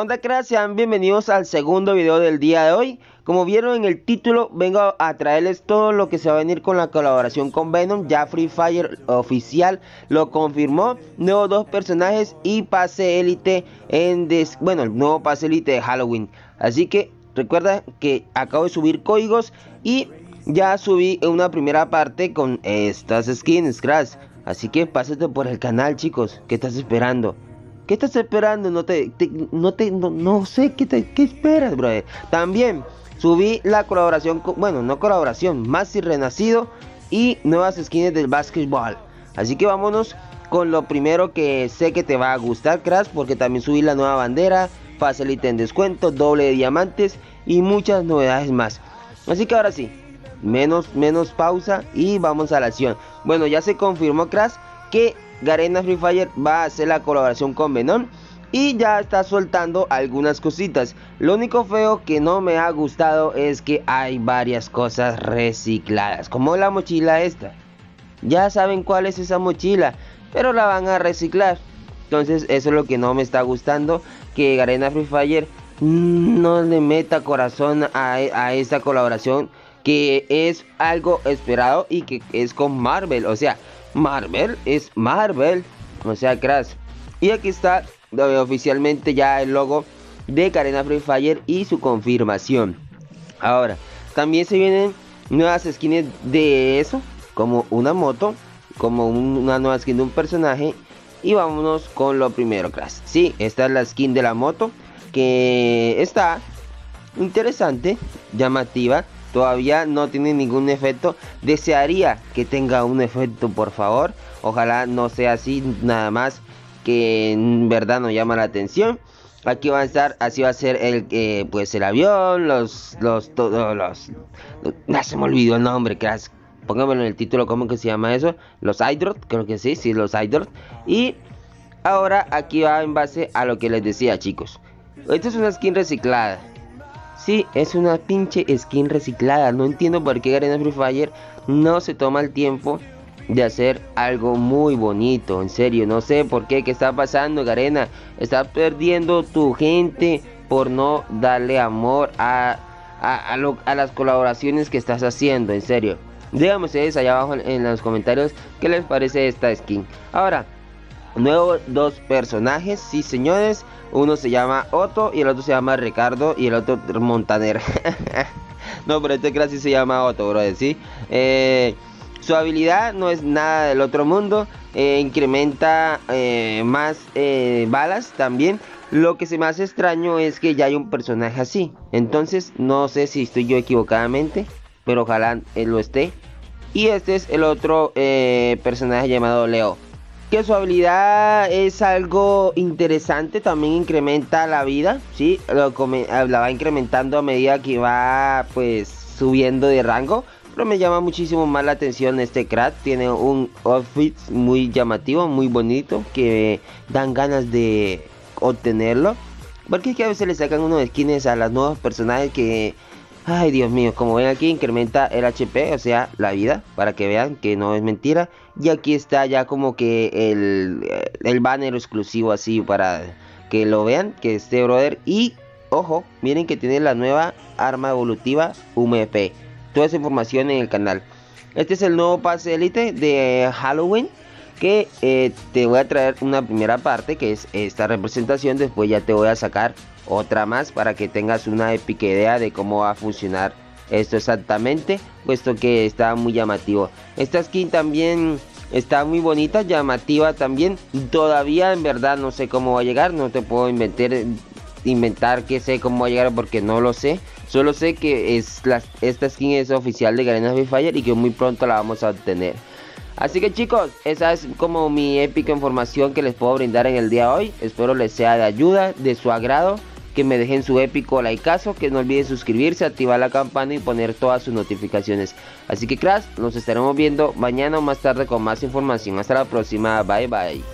Onda cracks, sean bienvenidos al segundo video del día de hoy. Como vieron en el título, vengo a traerles todo lo que se va a venir con la colaboración con Venom. Ya Free Fire oficial lo confirmó. Nuevos dos personajes y pase élite en bueno, el nuevo pase élite de Halloween. Así que recuerda que acabo de subir códigos y ya subí una primera parte con estas skins, Crash. Así que pásate por el canal, chicos. ¿Qué estás esperando? ¿Qué estás esperando? No te, no te, no, sé qué te, qué esperas, brother. También subí la colaboración, bueno, no colaboración, más y renacido y nuevas skins del básquetbol. Así que vámonos con lo primero que sé que te va a gustar, Crash, porque también subí la nueva bandera, facilita en descuento, doble de diamantes y muchas novedades más. Así que ahora sí, menos, menos pausa y vamos a la acción. Bueno, ya se confirmó, Crash, que Garena Free Fire va a hacer la colaboración con Venom y ya está soltando algunas cositas. Lo único feo que no me ha gustado es que hay varias cosas recicladas, como la mochila esta. Ya saben cuál es esa mochila, pero la van a reciclar. Entonces eso es lo que no me está gustando, que Garena Free Fire no le meta corazón a, esta colaboración que es algo esperado y que es con Marvel. O sea, Marvel es Marvel. O sea, Crash. Y aquí está oficialmente ya el logo de Karena Free Fire y su confirmación. Ahora, también se vienen nuevas skins de eso, como una moto, como una nueva skin de un personaje. Y vámonos con lo primero, Crash. Sí, esta es la skin de la moto que está interesante, llamativa todavía no tiene ningún efecto. Desearía que tenga un efecto, por favor. Ojalá no sea así, nada más que en verdad nos llama la atención. Aquí va a estar, así va a ser el eh, pues el avión, los, los, todos los, no se me olvidó el nombre, que póngamelo en el título, ¿cómo que se llama eso? Los Hydrot, creo que sí, sí, los Hydrot. Y ahora aquí va en base a lo que les decía, chicos. Esta es una skin reciclada. Sí, es una pinche skin reciclada. No entiendo por qué Garena Free Fire no se toma el tiempo de hacer algo muy bonito. En serio, no sé por qué. ¿Qué está pasando, Garena? Estás perdiendo tu gente por no darle amor a, a, las colaboraciones que estás haciendo. En serio. Díganme ustedes allá abajo en los comentarios qué les parece esta skin. Ahora, nuevos dos personajes, sí señores. Uno se llama Otto y el otro se llama Ricardo y el otro Montaner. no, pero este casi se llama Otto, bro. ¿sí? Eh, su habilidad no es nada del otro mundo. Eh, incrementa eh, más balas también. Lo que se me hace extraño es que ya hay un personaje así. Entonces no sé si estoy yo equivocadamente. Pero ojalá él lo esté. Y este es el otro personaje llamado Leo que su habilidad es algo interesante, también incrementa la vida, ¿sí? Lo, ah, la va incrementando a medida que va pues subiendo de rango. Pero me llama muchísimo más la atención este crack. Tiene un outfit muy llamativo, muy bonito, que dan ganas de obtenerlo. Porque es que a veces le sacan unos skins a los nuevos personajes que Ay, Dios mío, como ven aquí incrementa el HP, o sea, la vida, para que vean que no es mentira. Y aquí está ya como que el, el banner exclusivo así para que lo vean, que esté brother. Y, ojo, miren que tiene la nueva arma evolutiva UMP. Toda esa información en el canal. Este es el nuevo pase elite de Halloween. Que eh, te voy a traer una primera parte, que es esta representación. Después ya te voy a sacar otra más para que tengas una épica idea de cómo va a funcionar esto exactamente, puesto que está muy llamativo. Esta skin también está muy bonita, llamativa también. Todavía en verdad no sé cómo va a llegar, no te puedo inventar, inventar que sé cómo va a llegar porque no lo sé. Solo sé que es esta skin es oficial de Garena Free Fire y que muy pronto la vamos a obtener. Así que chicos, esa es como mi épica información que les puedo brindar en el día de hoy. Espero les sea de ayuda, de su agrado que me dejen su épico likeazo, que no olviden suscribirse, activar la campana y poner todas sus notificaciones. Así que crash, nos estaremos viendo mañana o más tarde con más información. Hasta la próxima, bye bye.